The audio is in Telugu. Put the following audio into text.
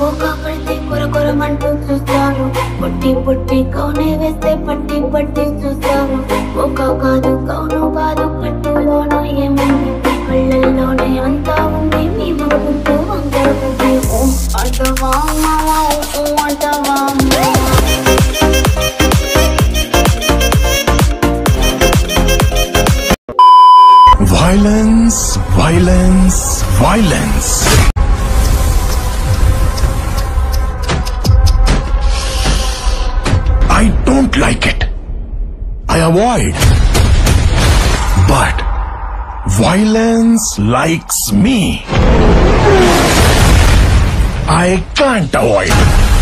కోకా పడితే కొర కొరమంటూ చూస్తారు పొట్టి పొట్టి కౌనే వేస్తే పట్టి పట్టి చూస్తారు కోకా కాదు కౌను కాదు పట్టులోన ఏముంది కళ్ళల్లోనే అంతా ఉంది మీ మగుంటూ వంకర పువ్వు. ఓ అంటవా మావా Violence, violence, violence. I don't like it. I avoid. But violence likes me. I can't avoid.